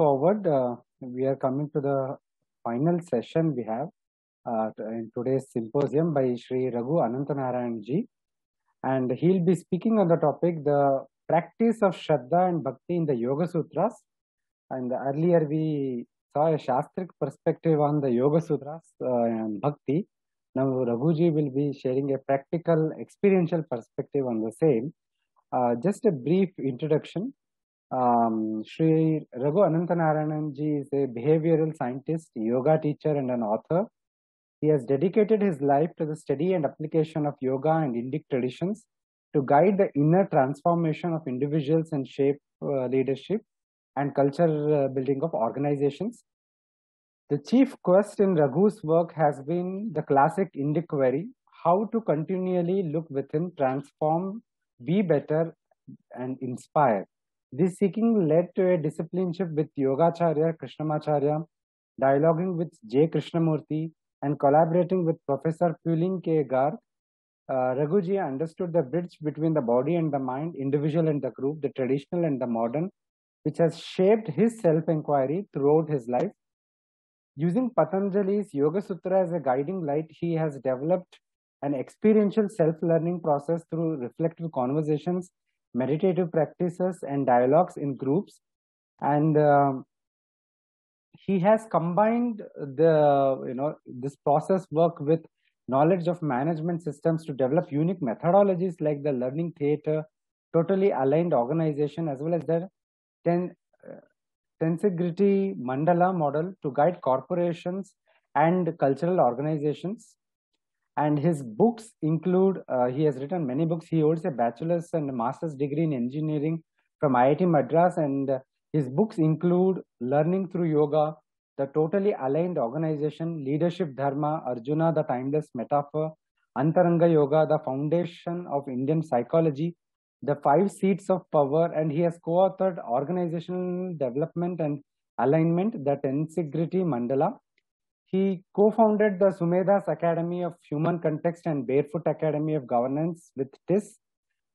forward, uh, we are coming to the final session we have uh, in today's symposium by Sri Raghu Anantanarayan ji. And he'll be speaking on the topic the practice of Shraddha and Bhakti in the Yoga Sutras. And earlier we saw a Shastric perspective on the Yoga Sutras uh, and Bhakti. Now Raghuji will be sharing a practical experiential perspective on the same. Uh, just a brief introduction. Um, Sri Raghu Ananthanarayanan is a behavioral scientist, yoga teacher, and an author. He has dedicated his life to the study and application of yoga and Indic traditions to guide the inner transformation of individuals and shape uh, leadership and culture uh, building of organizations. The chief quest in Raghu's work has been the classic Indic query how to continually look within, transform, be better, and inspire. This seeking led to a discipleship with Yogacharya Krishnamacharya, dialoguing with J. Krishnamurti, and collaborating with Professor Pulin K. Garg. Uh, Raghuji understood the bridge between the body and the mind, individual and the group, the traditional and the modern, which has shaped his self inquiry throughout his life. Using Patanjali's Yoga Sutra as a guiding light, he has developed an experiential self learning process through reflective conversations, meditative practices, and dialogues in groups. And um, he has combined the you know this process work with knowledge of management systems to develop unique methodologies like the learning theater totally aligned organization as well as the ten, uh, mandala model to guide corporations and cultural organizations and his books include uh, he has written many books. He holds a bachelor's and master's degree in engineering from iit madras. And his books include Learning Through Yoga, The Totally Aligned Organization, Leadership Dharma, Arjuna, The Timeless Metaphor, Antaranga Yoga, The Foundation of Indian Psychology, The Five Seats of Power, and he has co-authored Organizational Development and Alignment, The Tensegrity Mandala. He co-founded the Sumedhas Academy of Human Context and Barefoot Academy of Governance with TIS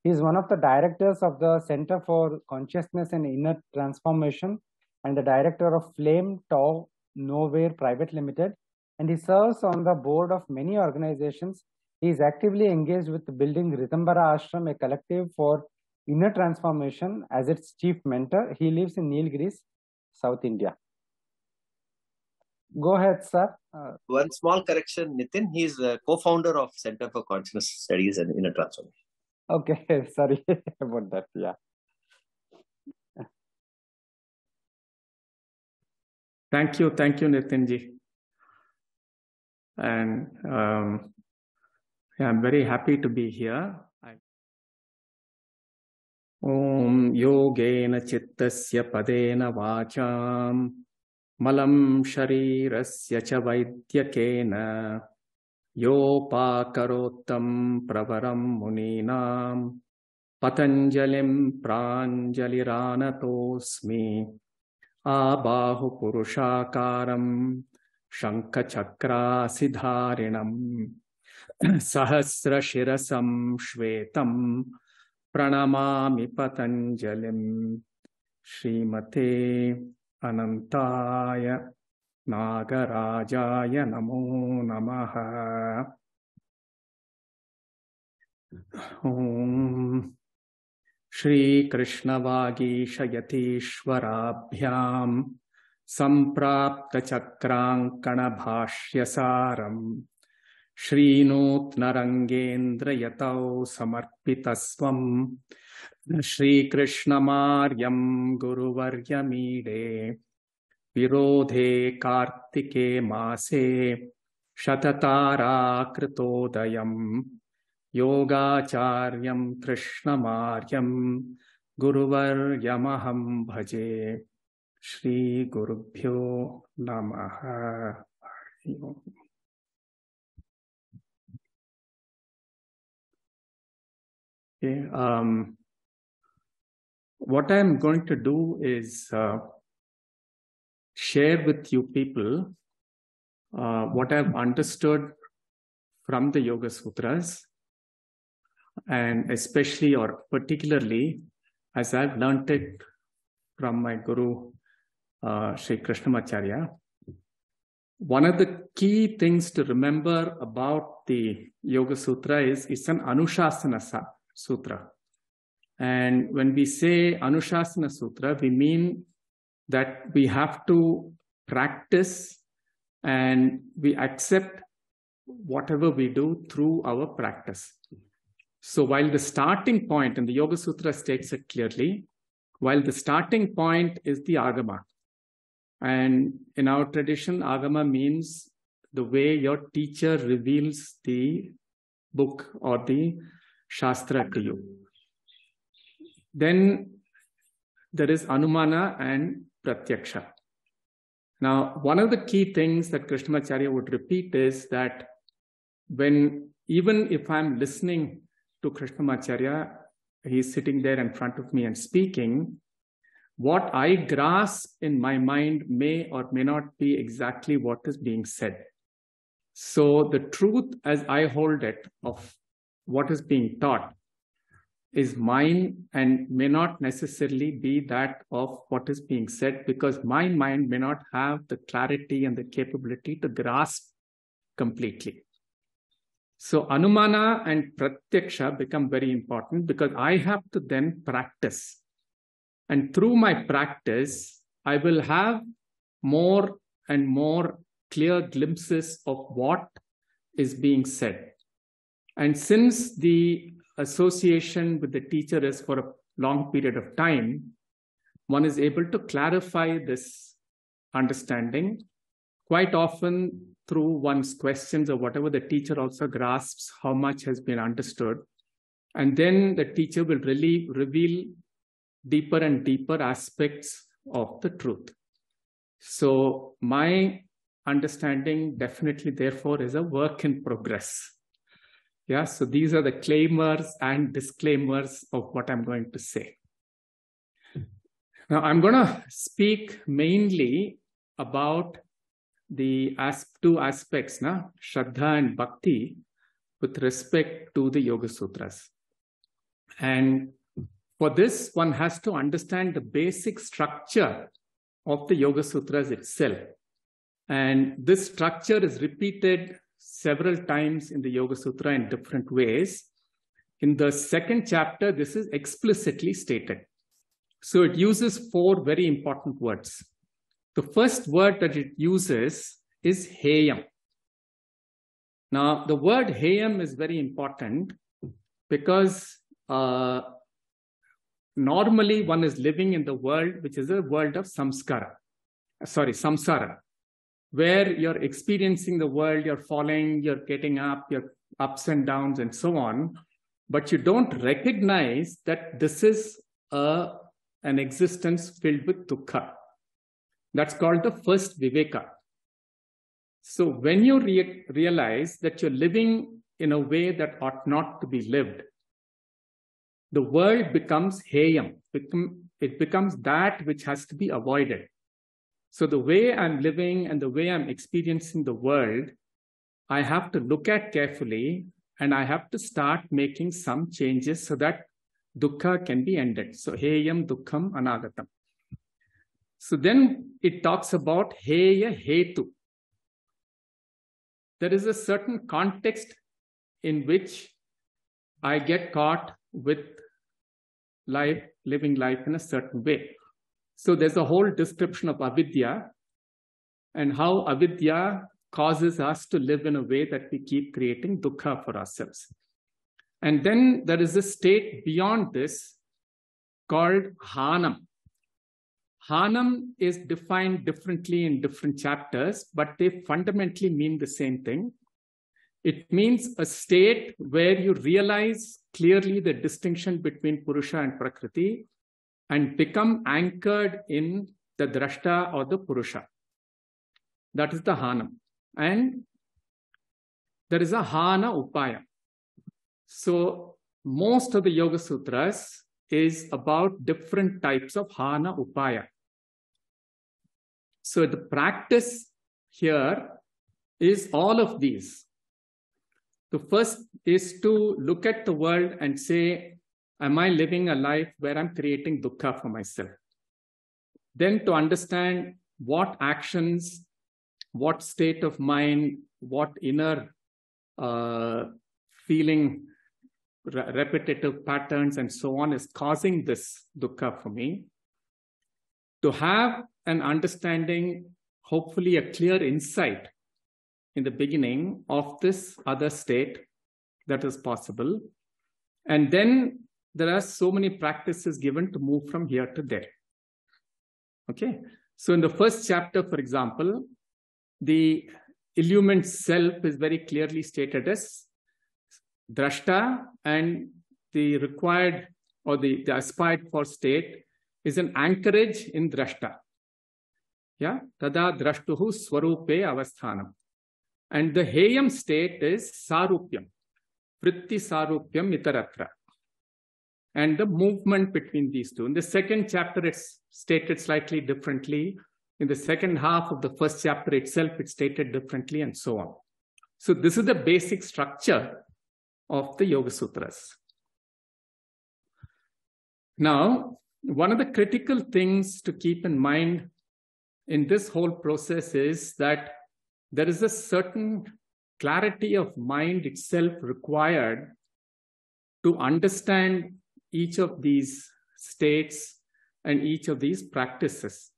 he is one of the directors of the Center for Consciousness and Inner Transformation and the director of Flame Tau Knoware Private Limited. And he serves on the board of many organizations. He is actively engaged with building Ritambara Ashram, a collective for inner transformation, as its chief mentor. He lives in Nilgiris, South India. Go ahead, sir. Uh, One small correction, Nitin. He is the co-founder of Center for Consciousness Studies and Inner Transformation. Okay, sorry about that. Yeah. Thank you, thank you, Nitinji. And um, yeah, I'm very happy to be here. I... ॐ योगेन चित्तस्य पदेन वाचां मलं शरीरस्य च वैद्यकेन। योपाकरोत्तं प्रवरं मुनीनां। पतञ्जलिं प्राञ्जलिरानतोऽस्मि। आबाहुपुरुषाकारं शङ्खचक्रासिधारिणं। सहस्रशिरसं श्वेतं प्रणमामि पतञ्जलिं। श्रीमते अनन्ताय नागराजाय नमो नमः। ॐ श्रीकृष्णवागीशयतीश्वराभ्यां सम्प्राप्तचक्राङ्कणभाष्यसारम् श्रीनूत्नरङ्गेन्द्रयतौ समर्पितस्वम् श्रीकृष्णमार्यं गुरुवर्यमीडे विरोधे कार्तिके मासे शतताराकृतोदयम् योगाचार्यं कृष्णमार्यं गुरुवर्यमहं भजे। श्रीगुरुभ्यो नमः। Okay, um, what I'm going to do is uh, share with you people uh, what I've understood from the Yoga Sutras, and especially or particularly as I've learned it from my Guru uh, Sri Krishnamacharya. One of the key things to remember about the Yoga Sutra is it's an Anushasana Sutra. And when we say Anushasana Sutra, we mean that we have to practice and we accept whatever we do through our practice. So while the starting point, and the Yoga Sutra states it clearly, while the starting point is the Agama. And in our tradition, Agama means the way your teacher reveals the book or the Shastra to you. Then there is Anumana and Pratyaksha. Now, one of the key things that Krishnamacharya would repeat is that when, even if I'm listening to Krishnamacharya, he's sitting there in front of me and speaking, what I grasp in my mind may or may not be exactly what is being said. So the truth as I hold it of what is being taught is mine and may not necessarily be that of what is being said because my mind may not have the clarity and the capability to grasp completely. So Anumana and Pratyaksha become very important because I have to then practice. And through my practice, I will have more and more clear glimpses of what is being said. And since the association with the teacher is for a long period of time, one is able to clarify this understanding quite often through one's questions or whatever the teacher also grasps how much has been understood. And then the teacher will really reveal deeper and deeper aspects of the truth. So my understanding definitely therefore is a work in progress yeah so these are the claimers and disclaimers of what i'm going to say now i'm going to speak mainly about the as two aspects, na, Shraddha and Bhakti, with respect to the Yoga Sutras. And for this, one has to understand the basic structure of the Yoga Sutras itself. And this structure is repeated several times in the Yoga Sutra in different ways. In the second chapter, this is explicitly stated. So it uses four very important words. The first word that it uses is heyam. Now, the word heyam is very important because uh, normally one is living in the world which is a world of samskara, sorry, samsara, where you're experiencing the world, you're falling, you're getting up, you're ups and downs, and so on. But you don't recognize that this is a, an existence filled with dukkha. That's called the first viveka. So when you re- realize that you're living in a way that ought not to be lived, the world becomes heyam. It becomes that which has to be avoided. So the way I'm living and the way I'm experiencing the world, I have to look at carefully and I have to start making some changes so that dukkha can be ended. So heyam dukkham anagatam. So then it talks about heya hetu. There is a certain context in which I get caught with life, living life in a certain way. So there's a whole description of avidya and how avidya causes us to live in a way that we keep creating dukkha for ourselves. And then there is a state beyond this called hanam. Hanam is defined differently in different chapters, but they fundamentally mean the same thing. It means a state where you realize clearly the distinction between Purusha and Prakriti and become anchored in the Drashta or the Purusha. That is the Hanam. And there is a Hana Upaya. So most of the Yoga Sutras is about different types of Hana Upaya. So the practice here is all of these. The first is to look at the world and say, Am I living a life where I'm creating dukkha for myself? Then to understand what actions, what state of mind, what inner uh, feeling, re- repetitive patterns, and so on is causing this dukkha for me. To have an understanding, hopefully a clear insight in the beginning of this other state that is possible. And then there are so many practices given to move from here to there. Okay. So in the first chapter, for example, the illumined self is very clearly stated as drashta and the required or the, the aspired for state is an anchorage in drashta. Yeah, tada drashtuhu swarupe avasthanam. And the heyam state is sarupyam, vritti sarupyam itaratra. And the movement between these two. In the second chapter, it's stated slightly differently. In the second half of the first chapter itself, it's stated differently, and so on. So, this is the basic structure of the Yoga Sutras. Now, one of the critical things to keep in mind in this whole process is that there is a certain clarity of mind itself required to understand each of these states and each of these practices.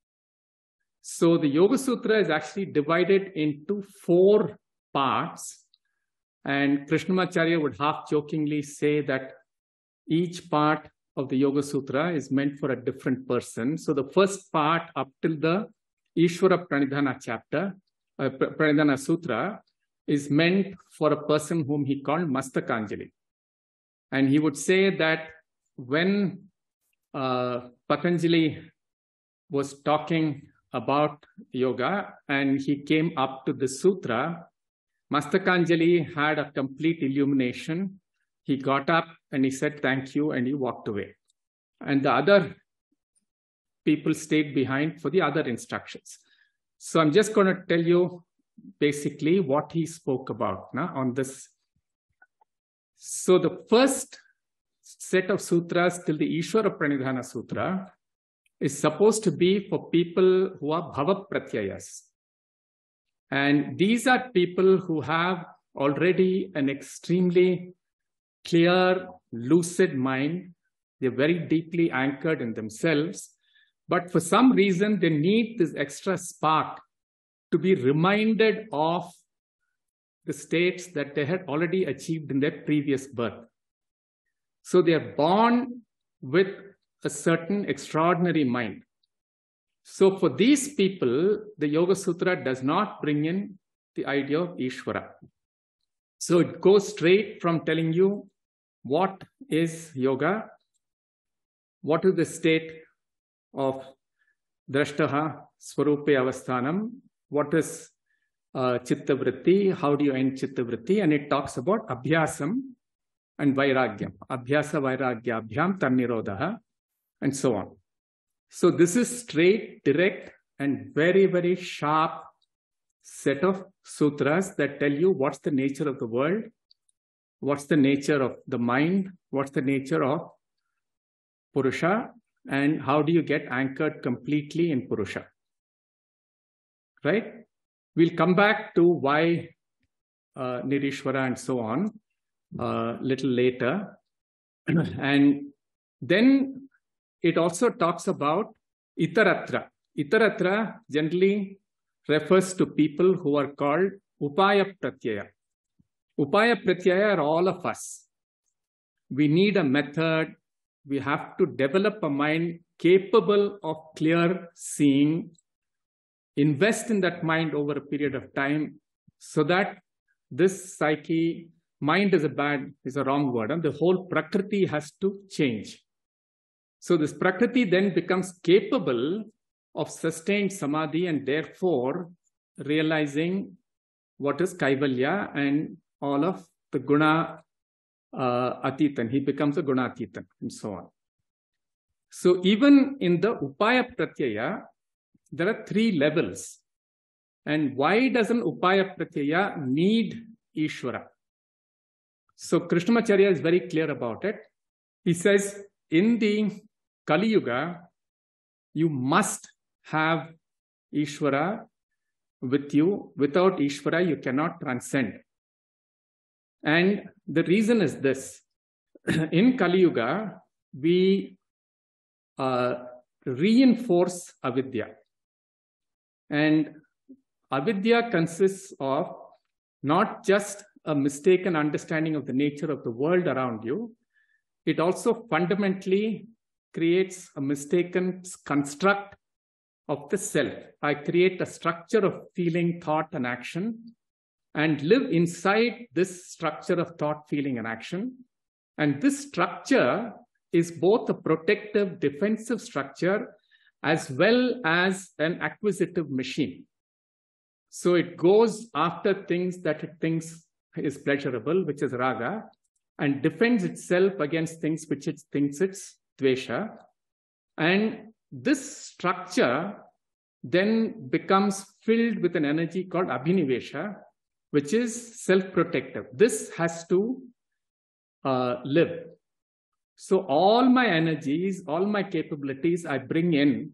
So the Yoga Sutra is actually divided into four parts. And Krishnamacharya would half jokingly say that each part of the Yoga Sutra is meant for a different person. So the first part up till the Ishvara Pranidhana chapter, uh, Pranidhana Sutra, is meant for a person whom he called Mastakanjali. And he would say that when uh, Patanjali was talking about yoga and he came up to the sutra, Mastakanjali had a complete illumination. He got up and he said, Thank you, and he walked away. And the other people stayed behind for the other instructions. So I'm just going to tell you basically what he spoke about now on this. So the first set of sutras till the Ishvara Pranidhana Sutra is supposed to be for people who are bhava pratyayas. And these are people who have already an extremely clear, lucid mind. They're very deeply anchored in themselves. But for some reason, they need this extra spark to be reminded of the states that they had already achieved in their previous birth. So they are born with a certain extraordinary mind. So for these people, the Yoga Sutra does not bring in the idea of Ishvara. So it goes straight from telling you what is yoga, what is the state of drashtaha, swarupe avasthanam, what is uh, chitta vritti, how do you end chitta vritti, and it talks about abhyasam and vairagyam, abhyasa vairagyabhyam tannirodha, and so on. So this is straight, direct, and very, very sharp set of sutras that tell you what's the nature of the world, what's the nature of the mind, what's the nature of Purusha, and how do you get anchored completely in Purusha. Right? We'll come back to why uh, Nirishwara and so on a little later. and then it also talks about itaratra. Itaratra generally refers to people who are called upaya pratyaya. Upaya pratyaya are all of us. We need a method. We have to develop a mind capable of clear seeing, invest in that mind over a period of time so that this psyche, mind is a bad, is a wrong word, and the whole prakriti has to change. So this prakriti then becomes capable of sustained samadhi and therefore realizing what is kaivalya and all of the guna uh, atitan. He becomes a guna atitan and so on. So even in the upaya pratyaya, there are three levels. And why doesn't upaya pratyaya need Ishvara? So Krishnamacharya is very clear about it. He says in the Kali Yuga, you must have Ishvara with you. Without Ishvara, you cannot transcend. And the reason is this in Kali Yuga, we uh, reinforce avidya. And avidya consists of not just a mistaken understanding of the nature of the world around you, it also fundamentally creates a mistaken construct of the self. I create a structure of feeling, thought, and action, and live inside this structure of thought, feeling, and action. And this structure is both a protective, defensive structure as well as an acquisitive machine. So it goes after things that it thinks is pleasurable, which is raga, and defends itself against things which it thinks it's dvesha. And this structure then becomes filled with an energy called abhinivesha, which is self-protective. This has to uh, live. So all my energies, all my capabilities, I bring in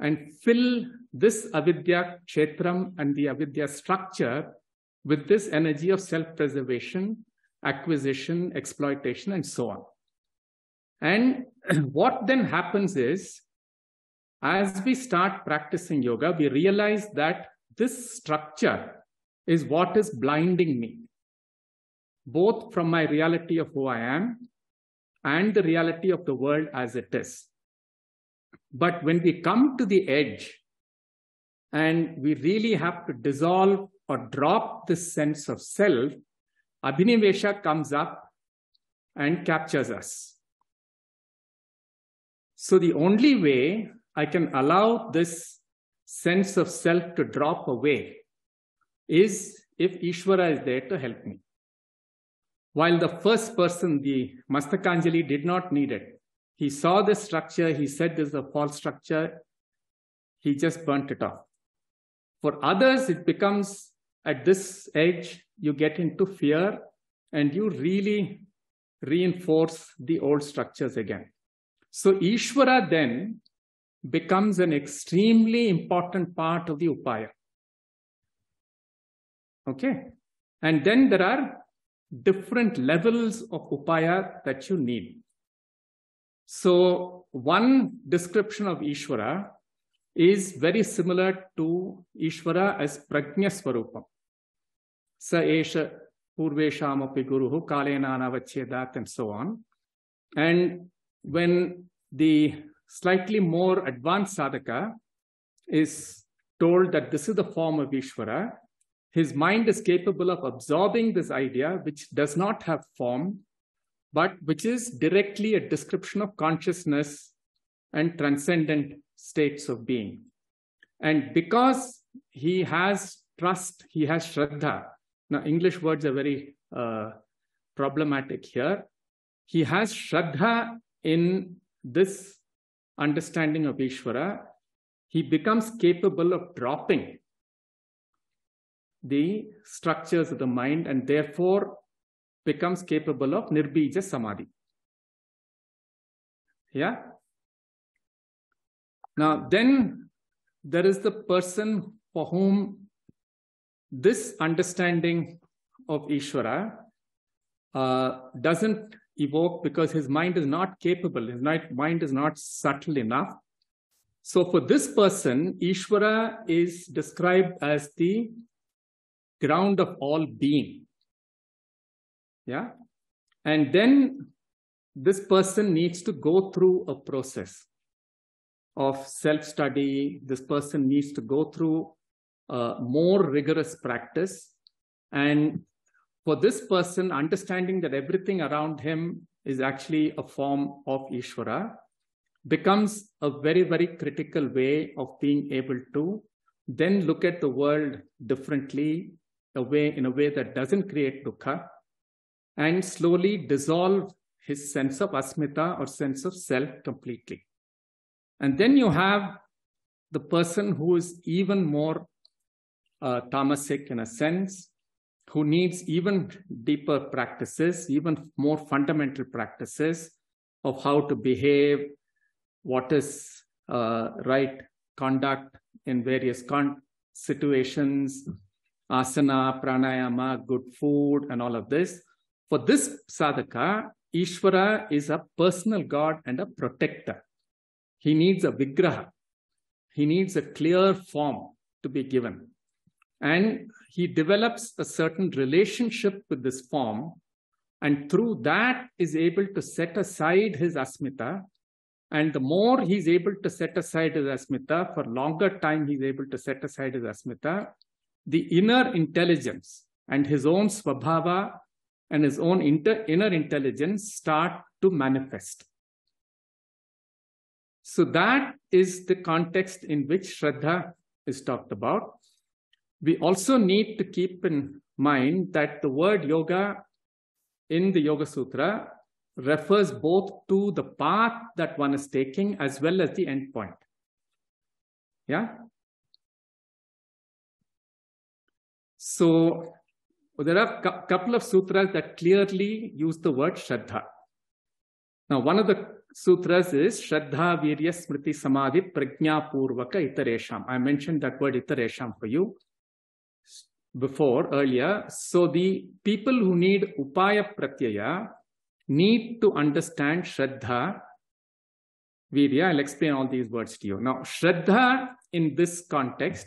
and fill this avidya kshetram and the avidya structure with this energy of self-preservation, acquisition, exploitation, and so on. And what then happens is, as we start practicing yoga, we realize that this structure is what is blinding me, both from my reality of who I am and the reality of the world as it is. But when we come to the edge and we really have to dissolve or drop this sense of self, Abhinivesha comes up and captures us. So the only way I can allow this sense of self to drop away is if Ishvara is there to help me. While the first person, the Mastakanjali, did not need it. He saw the structure, he said this is a false structure, he just burnt it off. For others, it becomes at this edge, you get into fear and you really reinforce the old structures again. So Ishvara then becomes an extremely important part of the upaya. Okay. And then there are different levels of upaya that you need. So one description of Ishvara is very similar to Ishvara as Prajna Swarupam. Sa Esha Purveshamapi Guruhu Kalenanavachedat and so on. And when the slightly more advanced sadhaka is told that this is the form of Ishvara, his mind is capable of absorbing this idea, which does not have form, but which is directly a description of consciousness and transcendent states of being. And because he has trust, he has shraddha. Now, English words are very uh, problematic here. He has shraddha in this understanding of Ishvara. He becomes capable of dropping the structures of the mind and therefore becomes capable of nirbija samadhi. Yeah. Now, then there is the person for whom this understanding of Ishvara uh, doesn't evoke because his mind is not capable, his mind is not subtle enough. So, for this person, Ishvara is described as the ground of all being. Yeah. And then this person needs to go through a process of self study. This person needs to go through a more rigorous practice. And for this person, understanding that everything around him is actually a form of Ishvara becomes a very, very critical way of being able to then look at the world differently a way in a way that doesn't create dukkha and slowly dissolve his sense of asmita or sense of self completely. And then you have the person who is even more uh, tamasic in a sense, who needs even deeper practices, even more fundamental practices of how to behave, what is uh, right conduct, in various con- situations, asana, pranayama, good food, and all of this. For this sadhaka, Ishvara is a personal God and a protector. He needs a vigraha. He needs a clear form to be given. And he develops a certain relationship with this form. And through that is able to set aside his asmita. And the more he's able to set aside his asmita, for longer time he's able to set aside his asmita, the inner intelligence and his own svabhava and his own inter, inner intelligence start to manifest. So that is the context in which Shraddha is talked about. We also need to keep in mind that the word yoga in the Yoga Sutra refers both to the path that one is taking as well as the end point. Yeah? So there are a couple of sutras that clearly use the word Shraddha. Now, one of the sutras is Shraddha Virya Smriti Samadhi Prajna Purvaka Itaresham. I mentioned that word Itaresham for you before earlier. So the people who need Upaya Pratyaya need to understand Shraddha Virya. I'll explain all these words to you. Now, Shraddha in this context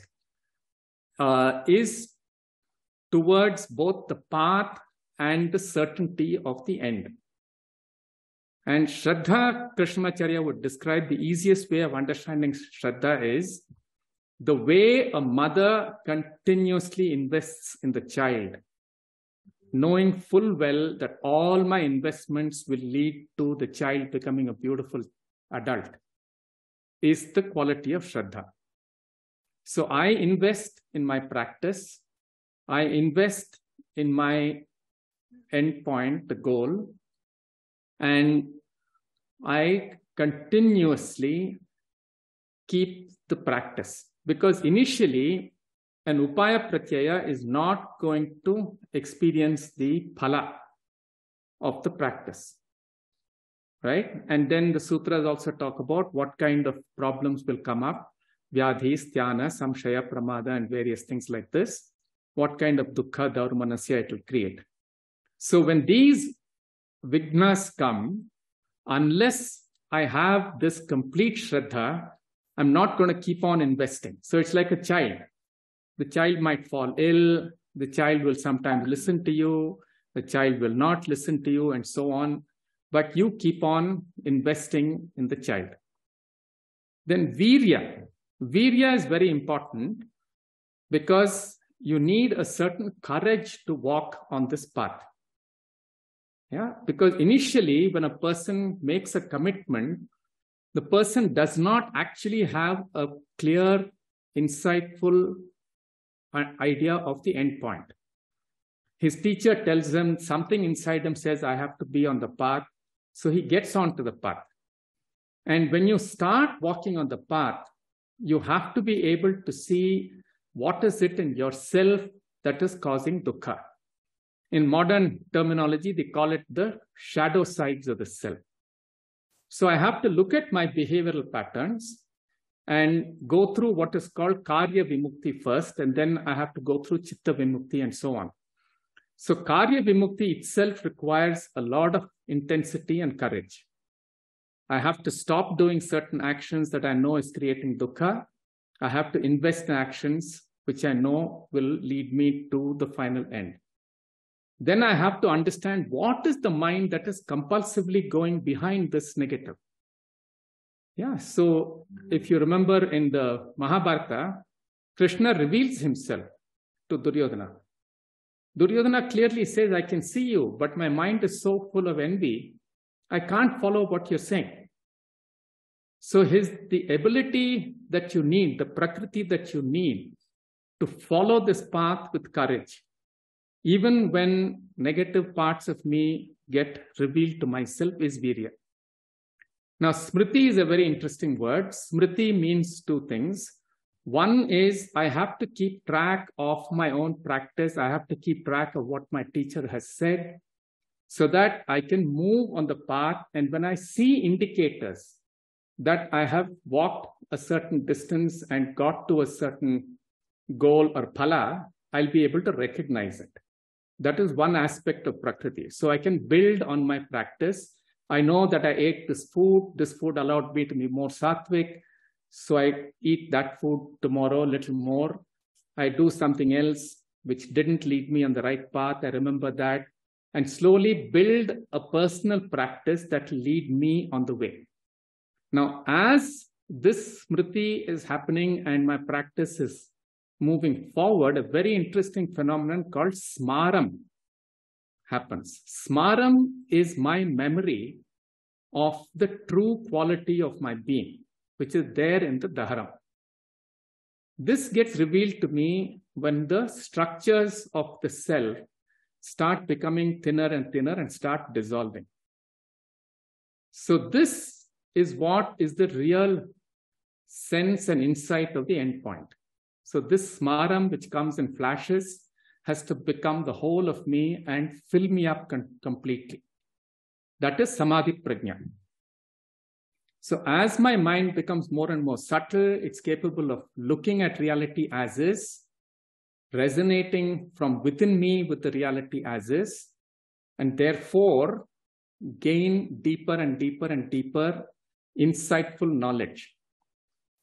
uh, is towards both the path and the certainty of the end. And Shraddha, Krishnamacharya would describe the easiest way of understanding Shraddha is the way a mother continuously invests in the child, knowing full well that all my investments will lead to the child becoming a beautiful adult, is the quality of Shraddha. So I invest in my practice, I invest in my endpoint, the goal, and I continuously keep the practice because initially an upaya pratyaya is not going to experience the phala of the practice right? And then the sutras also talk about what kind of problems will come up vyadhi sthana samshaya pramada and various things like this. What kind of dukkha daurmanasya it will create. So when these vignas come unless i have this complete shraddha I'm not going to keep on investing. So it's like a child. The child might fall ill. The child will sometimes listen to you. The child will not listen to you, and so on. But you keep on investing in the child. Then virya. Virya is very important because you need a certain courage to walk on this path. Yeah, because initially, when a person makes a commitment, the person does not actually have a clear, insightful idea of the end point. His teacher tells him something inside him says, I have to be on the path. So he gets onto the path. And when you start walking on the path, you have to be able to see what is it in yourself that is causing dukkha. In modern terminology, they call it the shadow sides of the self. So I have to look at my behavioral patterns and go through what is called Karya Vimukti first, and then I have to go through Chitta Vimukti and so on. So Karya Vimukti itself requires a lot of intensity and courage. I have to stop doing certain actions that I know is creating dukkha. I have to invest in actions which I know will lead me to the final end then I have to understand what is the mind that is compulsively going behind this negative. Yeah, so if you remember in the Mahabharata, Krishna reveals himself to Duryodhana. Duryodhana clearly says, I can see you, but my mind is so full of envy, I can't follow what you're saying. So his the ability that you need, the prakriti that you need to follow this path with courage even when negative parts of me get revealed to myself is virya. Now, smriti is a very interesting word. Smriti means two things. One is I have to keep track of my own practice. I have to keep track of what my teacher has said so that I can move on the path. And when I see indicators that I have walked a certain distance and got to a certain goal or phala, I'll be able to recognize it. That is one aspect of Prakriti. So I can build on my practice. I know that I ate this food. This food allowed me to be more sattvic. So I eat that food tomorrow a little more. I do something else which didn't lead me on the right path. I remember that and slowly build a personal practice that lead me on the way. Now, as this smriti is happening and my practice is moving forward, a very interesting phenomenon called smaram happens. Smaram is my memory of the true quality of my being, which is there in the dharam. This gets revealed to me when the structures of the self start becoming thinner and thinner and start dissolving. So, this is what is the real sense and insight of the endpoint. So, this smaram, which comes in flashes, has to become the whole of me and fill me up completely. That is samadhi prajna. So, as my mind becomes more and more subtle, it's capable of looking at reality as is resonating from within me with the reality as is, and therefore gain deeper and deeper and deeper insightful knowledge.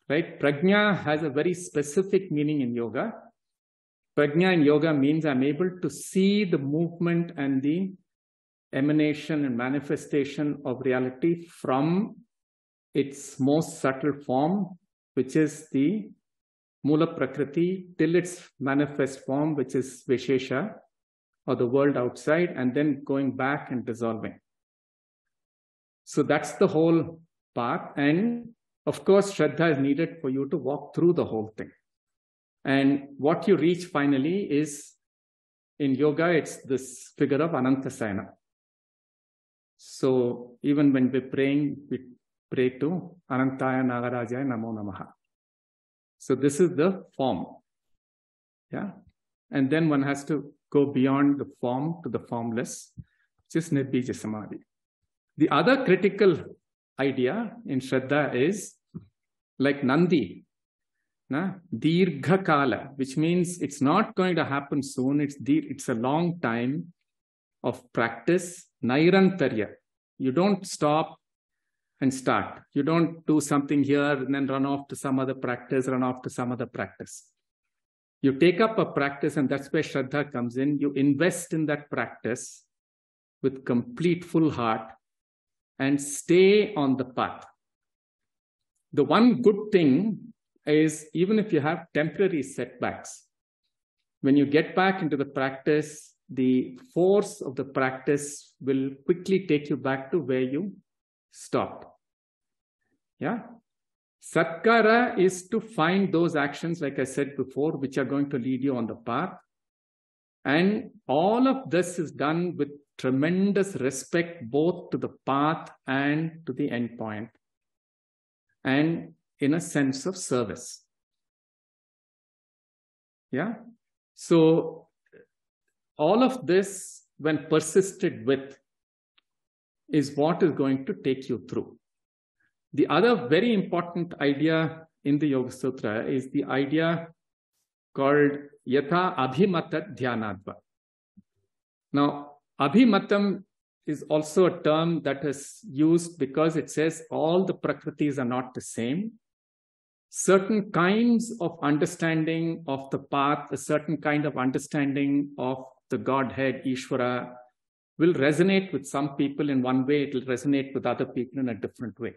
Right? Prajna has a very specific meaning in yoga. Prajna in yoga means I'm able to see the movement and the emanation and manifestation of reality from its most subtle form, which is the Mula Prakriti till its manifest form, which is Vishesha, or the world outside, and then going back and dissolving. So that's the whole path. And of course, Shraddha is needed for you to walk through the whole thing. And what you reach finally is in yoga, it's this figure of Anantasayana. So even when we're praying, we pray to Anantaya Nagarajaya Namo Namaha. So this is the form. Yeah. And then one has to go beyond the form to the formless, which is Nirbija Samadhi. The other critical idea in Shraddha is like Nandi, na, Dirgha which means it's not going to happen soon. It's, it's a long time of practice, Nairantarya. You don't stop and start. You don't do something here and then run off to some other practice, run off to some other practice. You take up a practice, and that's where Shraddha comes in. You invest in that practice with complete full heart and stay on the path. The one good thing is even if you have temporary setbacks, when you get back into the practice, the force of the practice will quickly take you back to where you stopped. Yeah. Satkara is to find those actions, like I said before, which are going to lead you on the path. And all of this is done with tremendous respect both to the path and to the endpoint, and in a sense of service. Yeah. So, all of this, when persisted with, is what is going to take you through. The other very important idea in the Yoga Sutra is the idea called Yatha Abhimata Dhyanadva. Now, Abhimatam is also a term that is used because it says all the prakritis are not the same. Certain kinds of understanding of the path, a certain kind of understanding of the Godhead, Ishvara, will resonate with some people in one way, it will resonate with other people in a different way.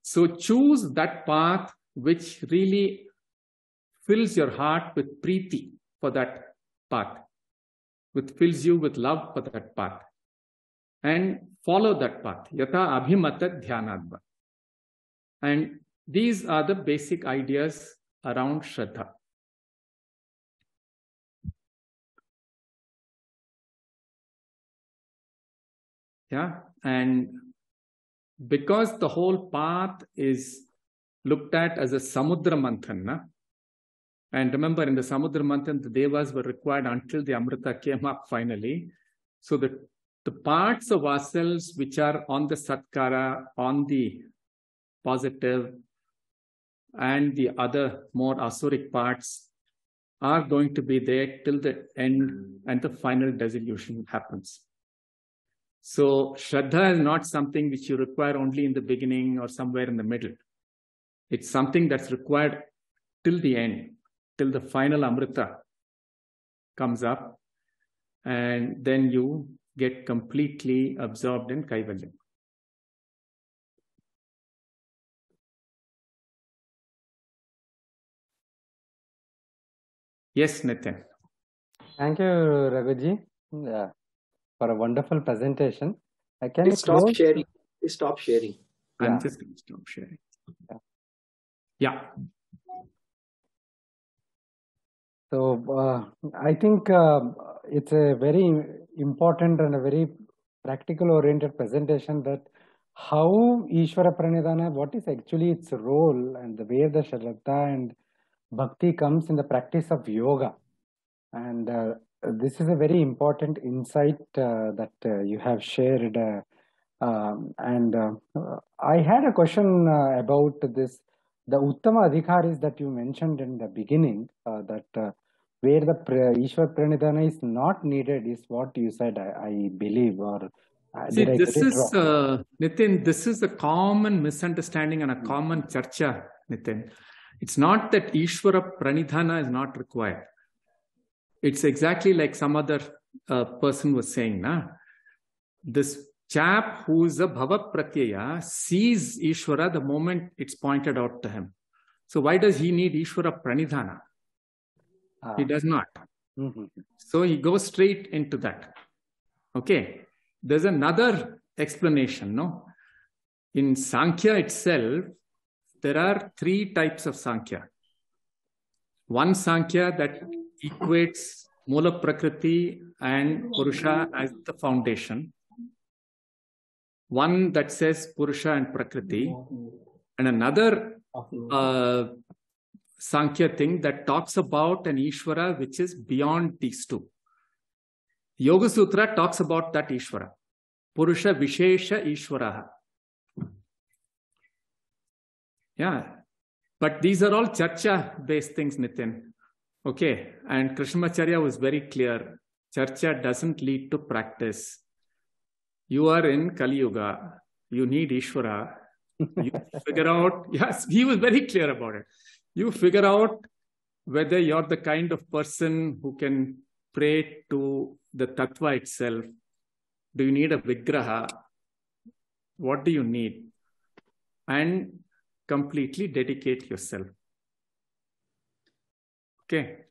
So choose that path which really fills your heart with preeti for that path, which fills you with love for that path. And follow that path. Yata abhimata dhyanadva. And these are the basic ideas around Shraddha. Yeah. And because the whole path is looked at as a Samudra Manthan, and remember in the Samudra Manthan, the Devas were required until the Amrita came up finally. So the, the parts of ourselves which are on the Satkara, on the positive, and the other more asuric parts are going to be there till the end and the final dissolution happens. So Shraddha is not something which you require only in the beginning or somewhere in the middle. It's something that's required till the end, till the final Amrita comes up, and then you get completely absorbed in Kaivalya. Yes, Nitin. Thank you, Raghuji, yeah, for a wonderful presentation. I can Please stop close- sharing. Please stop sharing. I'm Yeah. just going to stop sharing. Yeah. Yeah. So uh, I think uh, it's a very important and a very practical oriented presentation that how Ishvara Pranidhana, what is actually its role and the way the Shraddha and Bhakti comes in the practice of yoga. And uh, this is a very important insight uh, that uh, you have shared. Uh, um, and uh, I had a question uh, about this, the Uttama Adhikaris that you mentioned in the beginning, that where the pra- Ishwar Pranidhana is not needed is what you said, I, I believe, or uh, See, this is, uh, Nitin, this is a common misunderstanding and a common charcha, Nitin. It's not that Ishvara Pranidhana is not required. It's exactly like some other uh, person was saying, na? This chap who is a Bhava Pratyaya sees Ishvara the moment it's pointed out to him. So why does he need Ishvara Pranidhana? Ah, He does not. mhm. So he goes straight into that. Okay. There's another explanation, no? In Sankhya itself, there are three types of Sankhya. One Sankhya that equates Mula Prakriti and Purusha as the foundation. One that says Purusha and Prakriti. And another uh, Sankhya thing that talks about an Ishvara which is beyond these two. Yoga Sutra talks about that Ishvara. Purusha Vishesha Ishvaraha. Yeah. But these are all charcha based things, Nitin. Okay. And Krishnamacharya was very clear. Charcha doesn't lead to practice. You are in Kali Yuga. You need Ishvara. You figure out, yes, he was very clear about it. You figure out whether you're the kind of person who can pray to the tattva itself. Do you need a vigraha? What do you need? And completely dedicate yourself. Okay.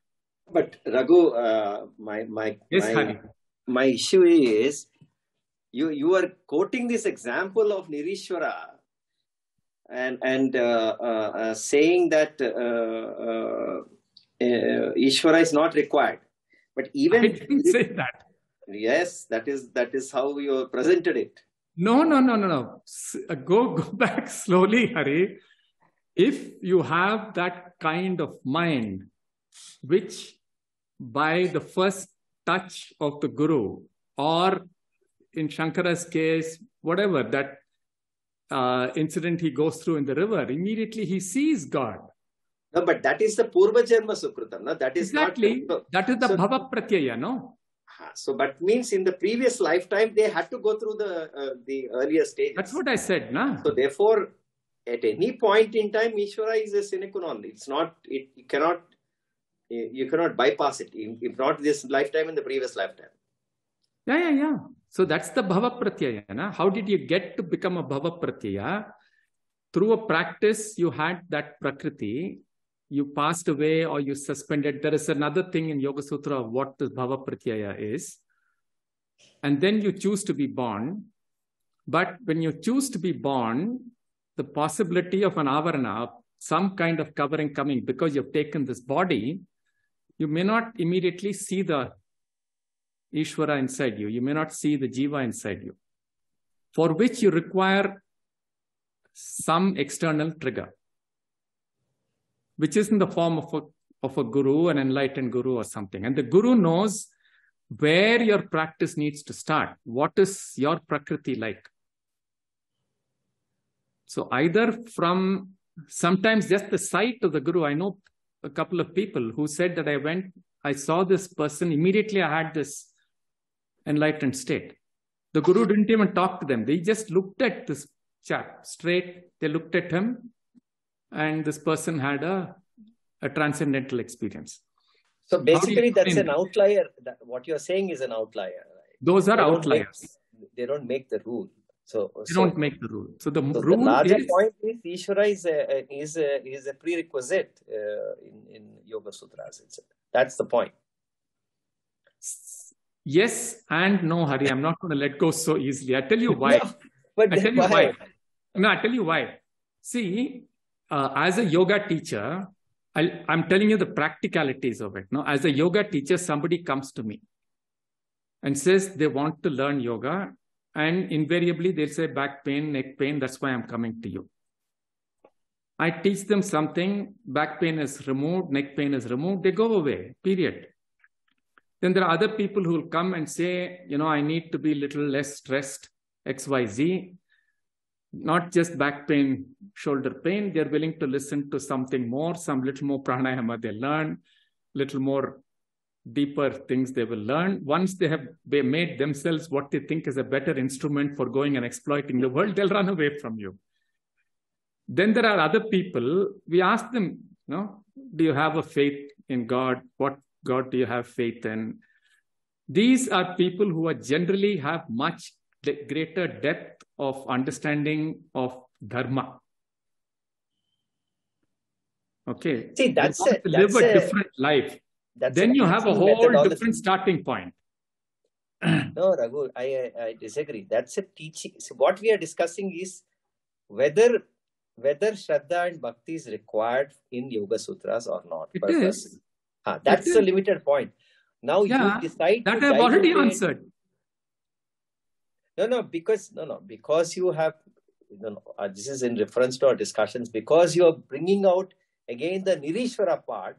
But Raghu, uh, my my Yes, my, my issue is you you are quoting this example of Nirishwara and and uh, uh, uh, saying that uh, uh, uh, Ishvara is not required. But even I didn't say that. yes, that is that is how you presented it. No, no, no, no, no. Go, go back slowly, Hari. If you have that kind of mind, which by the first touch of the Guru, or in Shankara's case, whatever that uh, incident he goes through in the river, immediately he sees God. No, but that is the Purva Janma Sukritam. No? That is Exactly. not. That is the So- Bhava Pratyaya, no? So, but means in the previous lifetime they had to go through the uh, the earlier stages. That's what I said, na? So therefore, at any point in time, Ishvara is a sine qua non. It's not. It you cannot. You cannot bypass it. If if not this lifetime, in the previous lifetime. Yeah, yeah, yeah. So that's the bhava pratyaya. Na? How did you get to become a bhava pratyaya? Through a practice, you had that prakriti, you passed away or you suspended. There is another thing in Yoga Sutra of what the bhava pratyaya is. And then you choose to be born. But when you choose to be born, the possibility of an avarana, some kind of covering coming because you've taken this body, you may not immediately see the Ishvara inside you. You may not see the Jiva inside you, for which you require some external trigger, which is in the form of a, of a guru, an enlightened guru or something. And the guru knows where your practice needs to start. What is your prakriti like? So either from sometimes just the sight of the Guru. I know a couple of people who said that I went, I saw this person, immediately I had this enlightened state. The Guru didn't even talk to them. They just looked at this chap straight. They looked at him, and this person had a, a transcendental experience. So basically, that's an outlier. That, what you're saying is an outlier. Right? Those are They outliers. Make, they don't make the rule. So, They so, don't make the rule. So the so the larger is point is Ishvara is a, is a, is a prerequisite uh, in, in Yoga Sutras. It's, that's the point. Yes and no, Hari. I'm not going to let go so easily. I tell you why. No, but I tell you why. No, I tell you why. See, uh, as a yoga teacher, I, I'm telling you the practicalities of it. No, as a yoga teacher, somebody comes to me and says they want to learn yoga, and invariably they'll say back pain, neck pain. That's why I'm coming to you. I teach them something. Back pain is removed, neck pain is removed. They go away. Period. Then there are other people who will come and say, you know, I need to be a little less stressed. X, Y, Z not just back pain, shoulder pain. They're willing to listen to something more, some little more pranayama they learn, little more deeper things they will learn. Once they have made themselves what they think is a better instrument for going and exploiting the world, they'll run away from you. Then there are other people, we ask them, you know, do you have a faith in God? What God do you have faith in? These are people who are generally have much greater depth of understanding of dharma. Okay. See, that's a- live a a- different life. Then you have a whole different starting point. No, Raghu, I, I disagree. That's a teaching. So what we are discussing is whether whether Shraddha and Bhakti is required in Yoga Sutras or not. It is. person. That's It the limited point. Now Yeah, you decide That I've already answered. No, no, because no, no, because you have. No, no, uh, this is in reference to our discussions. Because you are bringing out again the Nirishwara part,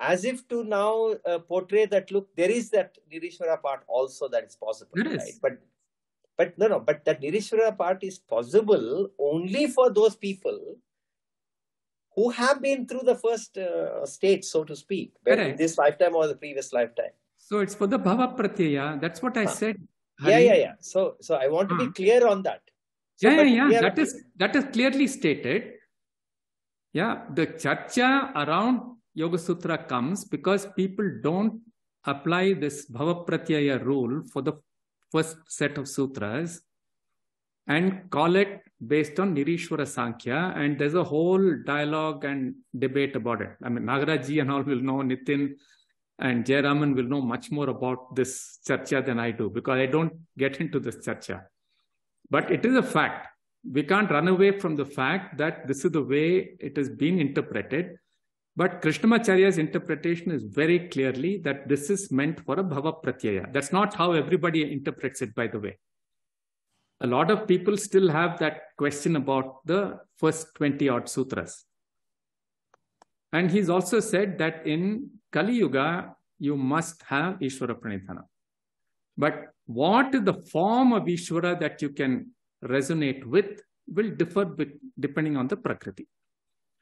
as if to now uh, portray that look, there is that Nirishwara part also that is possible, There is. right? But but no, no, but that Nirishwara part is possible only for those people who have been through the first uh, stage, so to speak, whether in this lifetime or the previous lifetime. So it's for the bhava pratyaya. That's what I Ah. said. Yeah, Hari. yeah, yeah. So, so I want to be clear on that. So, Yeah, yeah, yeah. That is that is clearly stated. Yeah, the charcha around Yoga Sutra comes because people don't apply this bhava pratyaya rule for the first set of sutras and call it based on Nirishwara Sankhya. And there's a whole dialogue and debate about it. I mean, Nagaraji and all will know, Nitin and Jayaraman will know much more about this charcha than I do because I don't get into this charcha. But it is a fact. We can't run away from the fact that this is the way it has been interpreted. But Krishnamacharya's interpretation is very clearly that this is meant for a bhava pratyaya. That's not how everybody interprets it, by the way. A lot of people still have that question about the first 20 odd sutras. And he's also said that in Kali Yuga, you must have Ishvara Pranidhana. But what is the form of Ishvara that you can resonate with will differ with, depending on the Prakriti.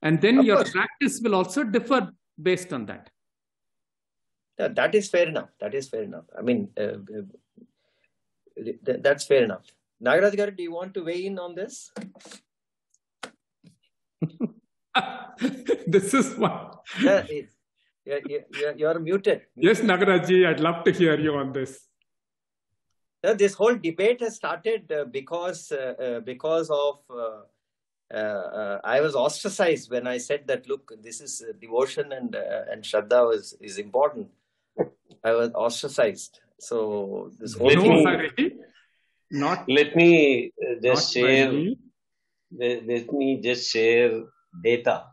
And then Of your course. practice will also differ based on that. Yeah, that is fair enough. That is fair enough. I mean, uh, uh, that's fair enough. Nagaraj Garu, do you want to weigh in on this? this is what. Yeah, you're, you're, you're muted. Yes, Nagaraji, I'd love to hear you on this. No, this whole debate has started uh, because uh, uh, because of uh, uh, uh, I was ostracized when I said that look, this is uh, devotion and uh, and Shraddha was is important. I was ostracized. So this whole no, me- Hari, not, Let me uh, just share. Let, let me just share data.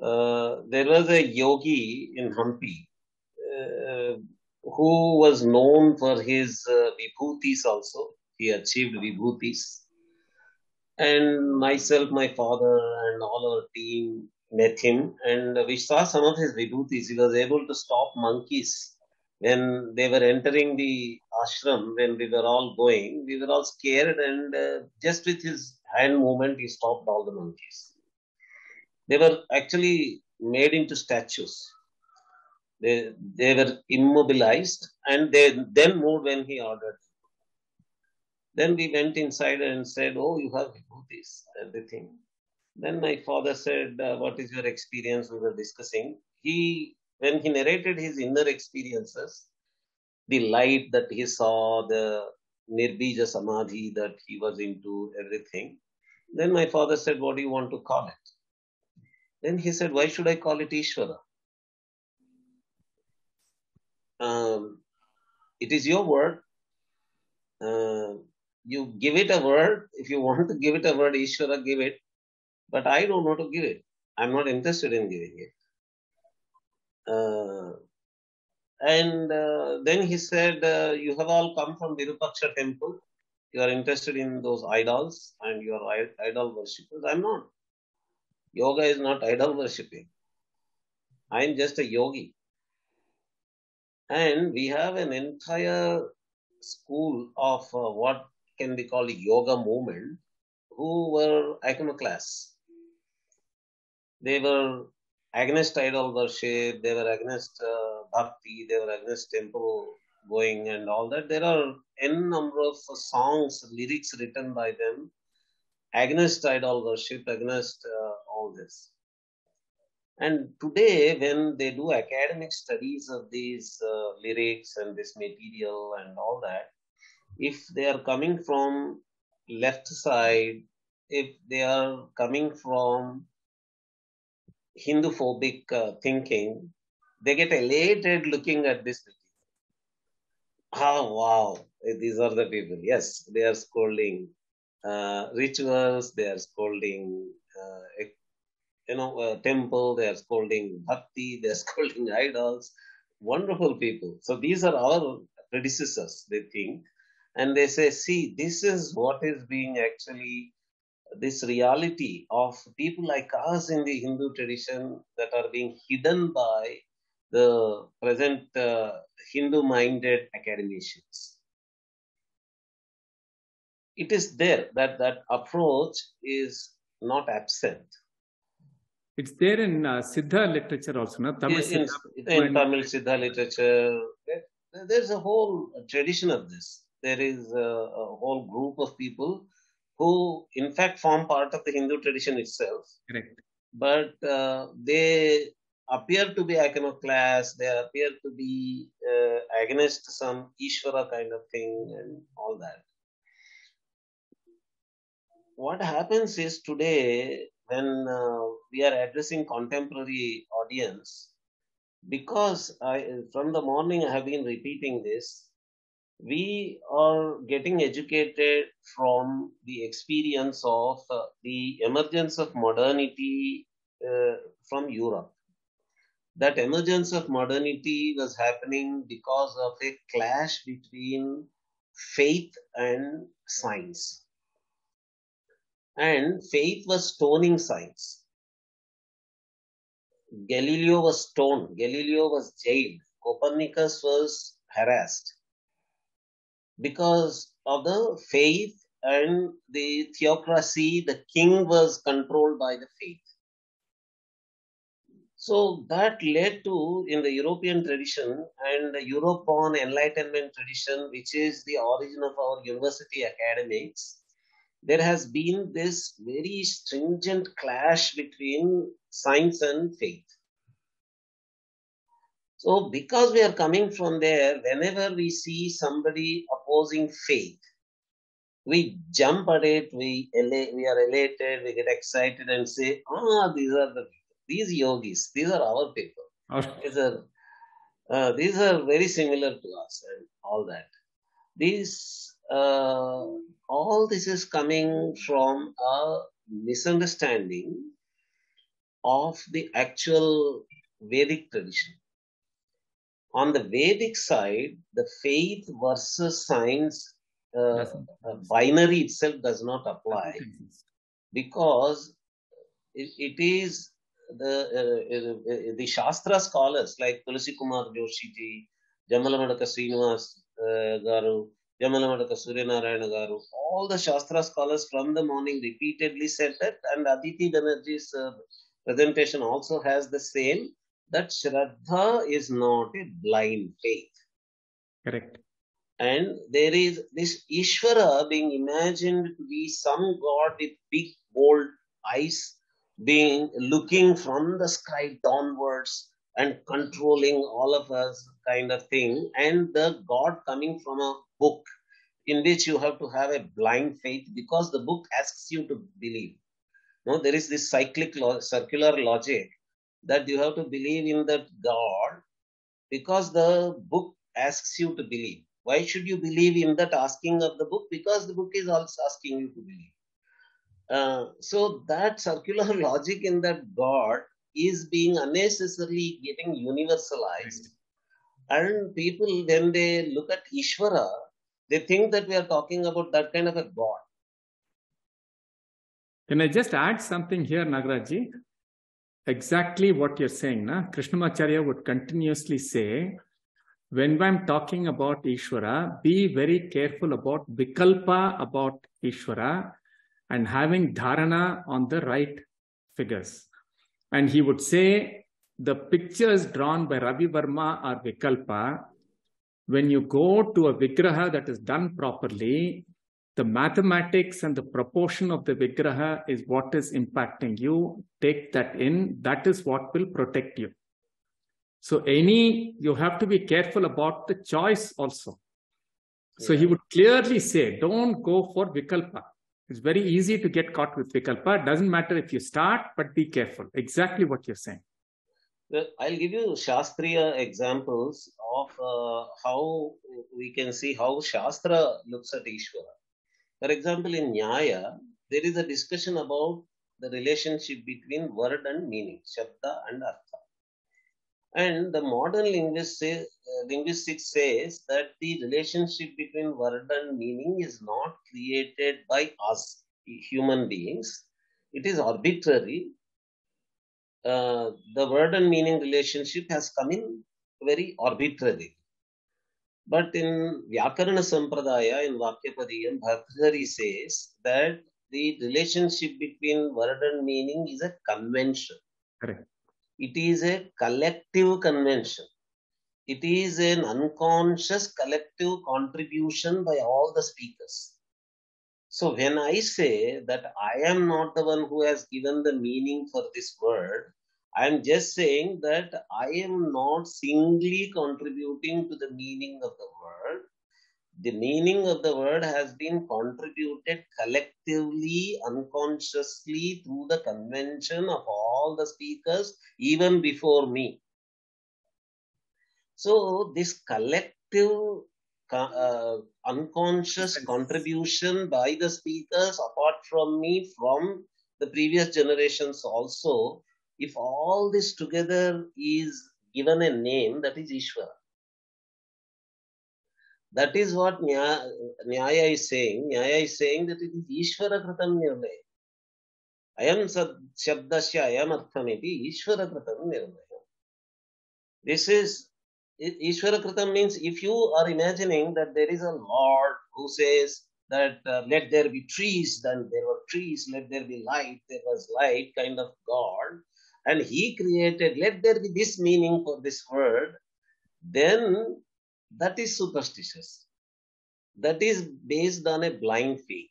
Uh, there was a yogi in Hampi uh, who was known for his uh, vibhutis also. He achieved vibhutis. And myself, my father, and all our team met him, and we saw some of his vibhutis. He was able to stop monkeys when they were entering the ashram. When we were all going, we were all scared, and uh, just with his hand movement, he stopped all the monkeys. They were actually made into statues. They, they were immobilized and they then moved when he ordered. Then we went inside and said, Oh, you have this, everything. Then my father said, uh, What is your experience? We were discussing. He, when he narrated his inner experiences, the light that he saw, the Nirbija Samadhi that he was into, everything. Then my father said, What do you want to call it? Then he said, Why should I call it Ishvara? Um, it is your word. Uh, you give it a word. If you want to give it a word, Ishvara, give it. But I don't know to give it. I'm not interested in giving it. Uh, and uh, then he said, uh, You have all come from Virupaksha temple. You are interested in those idols and you are idol worshippers. I'm not. Yoga is not idol worshipping. I'm just a yogi. And we have an entire school of uh, what can be called yoga movement who were iconoclasts. They were against idol worship, they were against uh, bhakti, they were against temple going and all that. There are n number of songs, lyrics written by them against idol worship, against uh, all this. And today, when they do academic studies of these uh, lyrics and this material and all that, if they are coming from left side, if they are coming from Hindu phobic uh, thinking, they get elated looking at this Oh, wow, these are the people. Yes, they are scolding uh, rituals, they are scolding, uh, you know, uh, temple, they are scolding bhakti, they are scolding idols. Wonderful people. So these are our predecessors, they think. And they say, see, this is what is being actually this reality of people like us in the Hindu tradition that are being hidden by the present uh, Hindu minded academicians. It is there that that approach is not absent. It's there in uh, Siddha literature also, no? Tamil in, in, in Tamil Siddha literature, there's a whole tradition of this. There is a, a whole group of people who in fact form part of the Hindu tradition itself. Correct. But uh, they appear to be iconoclast, they appear to be uh, against some Ishvara kind of thing and all that. What happens is today, when uh, we are addressing contemporary audience, because I, from the morning I have been repeating this, we are getting educated from the experience of uh, the emergence of modernity uh, from Europe. That emergence of modernity was happening because of a clash between faith and science. And faith was stoning science. Galileo was stoned, Galileo was jailed, Copernicus was harassed because of the faith and the theocracy, the king was controlled by the faith. So that led to, in the European tradition and the Europe-born Enlightenment tradition, which is the origin of our university academics, there has been this very stringent clash between science and faith. So, because we are coming from there, whenever we see somebody opposing faith, we jump at it, we, we are elated, we get excited and say, ah, these are the these yogis, these are our people. These are, uh, these are very similar to us and all that. These, uh, all this is coming from a misunderstanding of the actual Vedic tradition on the Vedic side, the faith versus science uh, uh, binary itself does not apply. Because it, it is the uh, uh, the Shastra scholars like Tulsi Kumar Joshi ji, Jammalamadaka Srinivas uh, Garu, Jammalamadaka Suryanarayana Garu, all the Shastra scholars from the morning repeatedly said that, and Aditi Banerjee's uh, presentation also has the same, that Shraddha is not a blind faith. Correct. And there is this Ishvara being imagined to be some god with big, bold eyes, being looking from the sky downwards and controlling all of us, kind of thing. And the god coming from a book in which you have to have a blind faith because the book asks you to believe. No, there is this cyclic, circular logic that you have to believe in that God because the book asks you to believe. Why should you believe in that asking of the book? Because the book is also asking you to believe. Uh, so that circular logic in that God is being unnecessarily getting universalized. And people, when they look at Ishvara, they think that we are talking about that kind of a God. Can I just add something here, Nagaraji? Exactly what you're saying. Na? Krishnamacharya would continuously say, when I'm talking about Ishvara, be very careful about vikalpa about Ishvara and having dharana on the right figures. And he would say, the pictures drawn by Ravi Varma are vikalpa. When you go to a vigraha that is done properly, the mathematics and the proportion of the vigraha is what is impacting you. Take that in. That is what will protect you. So any, you have to be careful about the choice also. So he would clearly say, don't go for vikalpa. It's very easy to get caught with vikalpa. It Doesn't matter if you start, but be careful. Exactly what you're saying. Well, I'll give you Shastriya examples of uh, how we can see how Shastra looks at Ishvara. For example, in Nyaya, there is a discussion about the relationship between word and meaning, Shabda and Artha. And the modern linguist say, uh, linguistics says that the relationship between word and meaning is not created by us, human beings. It is arbitrary uh, the word and meaning relationship has come in very arbitrary. But in Vyakarana Sampradaya, in Vakyapadiyam, Bhartrihari says that the relationship between word and meaning is a convention. Correct. It is a collective convention. It is an unconscious collective contribution by all the speakers. So when I say that I am not the one who has given the meaning for this word, I am just saying that I am not singly contributing to the meaning of the word. The meaning of the word has been contributed collectively, unconsciously through the convention of all the speakers, even before me. So this collective uh, unconscious contribution by the speakers apart from me from the previous generations also if all this together is given a name that is ishvara that is what Nya- nyaya is saying. Nyaya is saying that it is ishvara kritam nirnaya ayam shabdasya ayam arthamiti ishvara nirnaya this is Ishvara Kritam means if you are imagining that there is a Lord who says that uh, let there be trees, then there were trees, let there be light, there was light, kind of God, and He created, let there be this meaning for this word, then that is superstitious. That is based on a blind faith.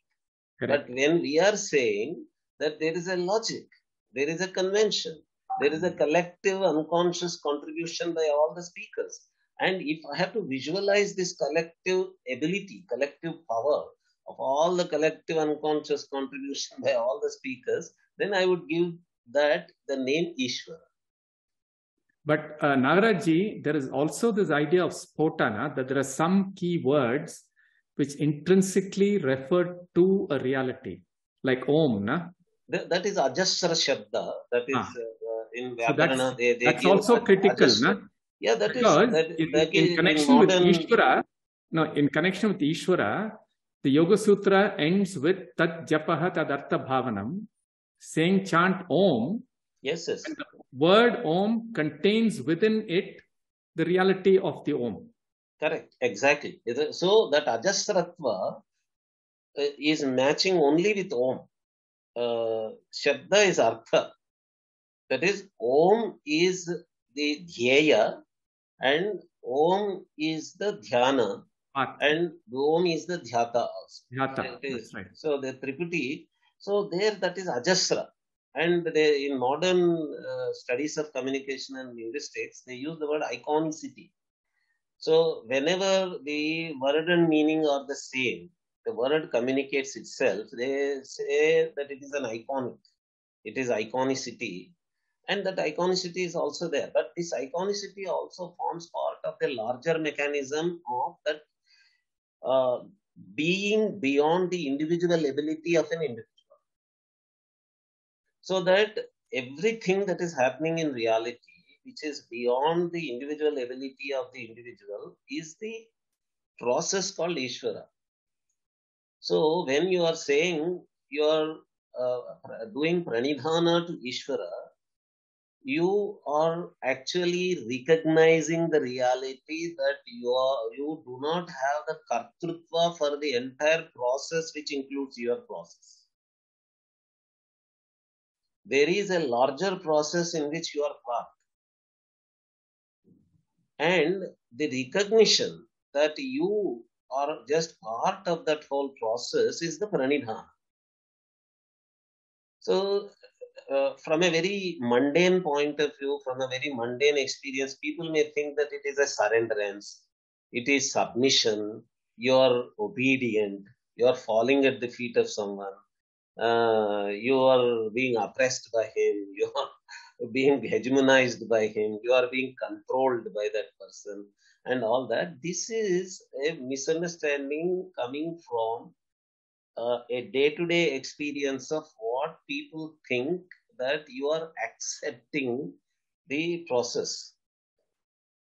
Correct. But when we are saying that there is a logic, there is a convention, there is a collective unconscious contribution by all the speakers. And if I have to visualize this collective ability, collective power of all the collective unconscious contribution by all the speakers, then I would give that the name Ishvara. But uh, Nagaraji, there is also this idea of spotana that there are some key words which intrinsically refer to a reality, like Om. Na? That, that is Ajasra Shabda. That is Ah. uh, in So that's- they, they That's also critical. Na? Yeah, that is Because that, in, that in is connection in with modern, Ishvara, no, in connection with Ishvara, the Yoga Sutra ends with Tat Japaha Tadartha Bhavanam, saying chant Om. Yes, yes. The Word Om contains within it the reality of the Om. Correct, exactly. So that Ajasratva uh, is matching only with Om. Uh, Shabda is Artha. That is, Om is the Dhyeya and Om is the Dhyana and Om is the Dhyata also. Dhyata. It is. That's right. So the Triputi, so there that is Ajasra. And they, in modern uh, studies of communication and linguistics, they use the word iconicity. So whenever the word and meaning are the same, the word communicates itself, they say that it is an iconic. It is iconicity. And that iconicity is also there. But this iconicity also forms part of the larger mechanism of that uh, being beyond the individual ability of an individual. So that everything that is happening in reality, which is beyond the individual ability of the individual, is the process called Ishvara. So when you are saying you are uh, doing pranidhana to Ishvara, you are actually recognizing the reality that you are you do not have the kartrutva for the entire process which includes your process there is a larger process in which you are part and the recognition that you are just part of that whole process is the pranidhana. So uh, from a very mundane point of view, from a very mundane experience, people may think that it is a surrenderance, it is submission, you are obedient, you are falling at the feet of someone, uh, you are being oppressed by him, you are being hegemonized by him, you are being controlled by that person, and all that. This is a misunderstanding coming from uh, a day-to-day experience of what people think that you are accepting the process.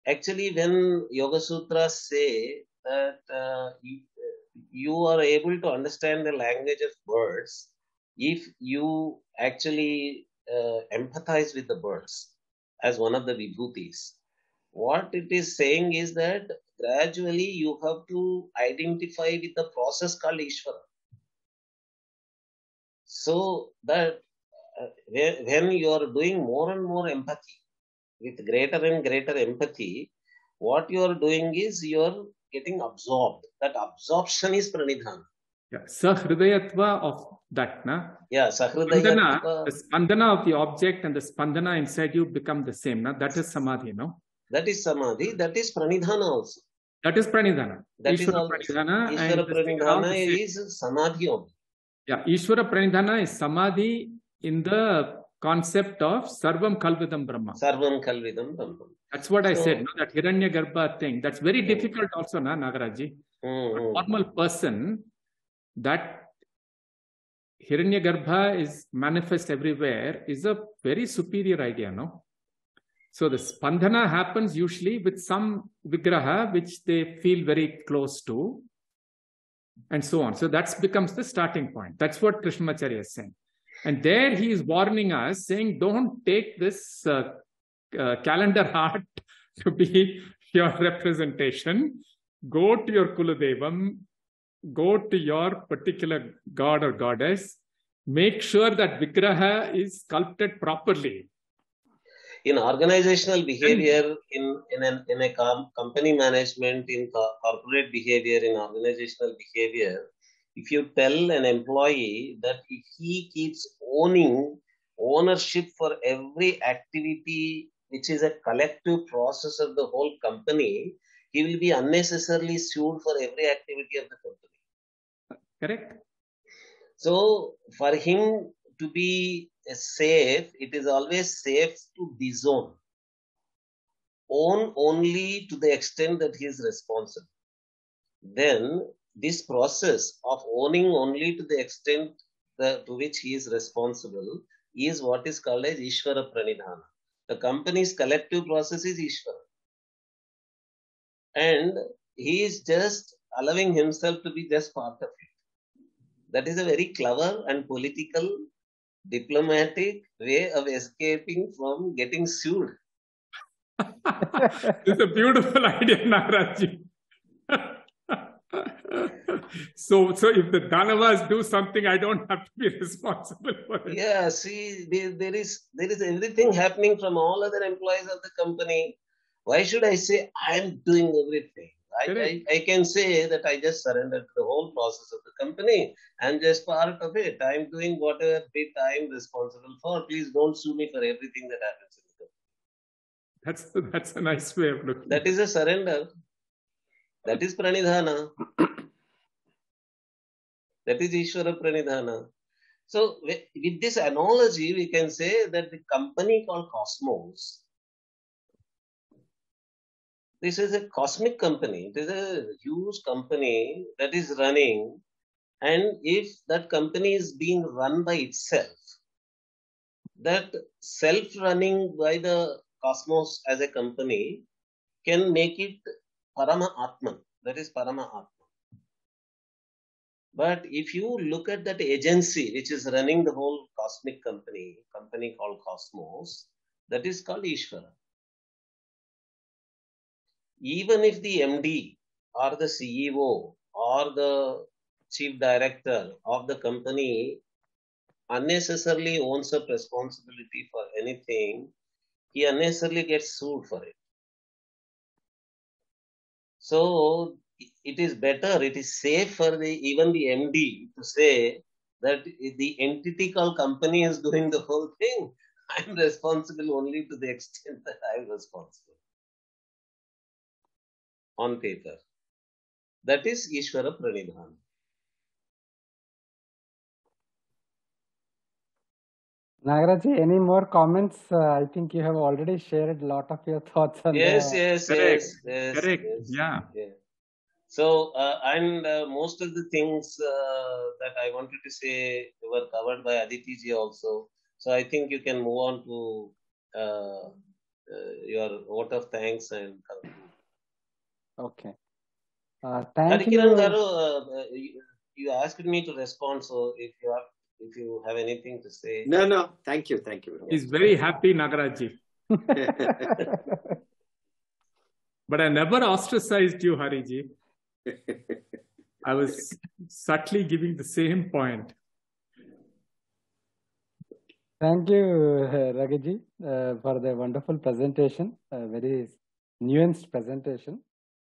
Actually, when Yoga Sutras say that uh, you, are able to understand the language of birds if you actually uh, empathize with the birds as one of the vibhutis. What it is saying is that gradually you have to identify with the process called Ishvara so that uh, when you are doing more and more empathy with greater and greater empathy what you are doing is you are getting absorbed that absorption is pranidhana Yeah. Sahridayatva of that, na? yeah sahridayatva the spandana of the object and the spandana inside you become the same, na? That is samadhi, no? that is samadhi that is pranidhana also That is pranidhana. that is Ishvara also pranidhana. and Ishvara this thing around pranidhana is samadhi only Yeah, Ishvara pranidhana is samadhi in the concept of sarvam khalvidam brahma. sarvam khalvidam brahman That's what I said, no? that Hiranya Garbha thing. That's very difficult also, na, Nagaraji? Hmm, A hmm. normal person, that Hiranya Garbha is manifest everywhere is a very superior idea, no? So the spandana happens usually with some vigraha which they feel very close to, and so on. So that becomes the starting point. That's what Krishnamacharya is saying. And there he is warning us, saying, don't take this uh, uh, calendar heart to be your representation. Go to your Kuladevam, go to your particular god or goddess. Make sure that Vigraha is sculpted properly. in organizational behavior in in, an, in a com- company management in co- corporate behavior in organizational behavior if you tell an employee that if he keeps owning ownership for every activity which is a collective process of the whole company he will be unnecessarily sued for every activity of the company Correct? so for him to be safe, it is always safe to disown. Own only to the extent that he is responsible. Then this process of owning only to the extent the, to which he is responsible is what is called as Ishvara Pranidhana. The company's collective process is Ishvara. And he is just allowing himself to be just part of it. That is a very clever and political, diplomatic way of escaping from getting sued. it's a beautiful idea, Nagaraji. so, so if the Danavas do something, I don't have to be responsible for it. Yeah, see, there, there is there is everything happening from all other employees of the company. Why should I say I'm doing everything? I, I, I, can say that I just surrendered to the whole process of the company. I'm just part of it. I'm doing whatever bit I'm responsible for. Please don't sue me for everything that happens in the company. That's that's a nice way of looking. That is a surrender. That is pranidhana. That is Ishvara pranidhana. So with this analogy, we can say that the company called Cosmos this is a cosmic company. It is a huge company that is running. And if that company is being run by itself, that self running by the cosmos as a company can make it Parama Atman. That is Parama Atman. But if you look at that agency which is running the whole cosmic company, company called Cosmos, that is called Ishvara even if the MD or the CEO or the chief director of the company unnecessarily owns up responsibility for anything, he unnecessarily gets sued for it. So it is better, it is safe for the even the MD to say that the entity called company is doing the whole thing. I'm responsible only to the extent that I'm responsible on paper. That is Ishvara Pranidhana. Nagaraji, any more comments? Uh, I think you have already shared a lot of your thoughts on yes, the... yes, Correct. yes, yes, Correct. Yes, yeah. yeah. So, uh, and uh, most of the things uh, that I wanted to say were covered by Aditi ji also. So, I think you can move on to uh, uh, your vote of thanks and conclude. Okay. Uh, thank Harikiran you. Garu, uh, you, you asked me to respond, so if you have if you have anything to say. No, no. Thank you. Thank you. He's very happy, Nagaraji. but I never ostracized you, Hariji. I was subtly giving the same point. Thank you, Raghuji, uh, for the wonderful presentation, a very nuanced presentation.